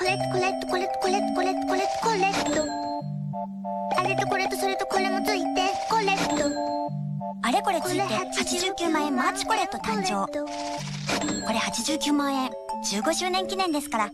コレットコレットコレットコレットコレットコレットコレットあれとこれとそれとこれもついてコレットあれこれついて89万円マーチコレット誕生これ89万円15周年記念ですから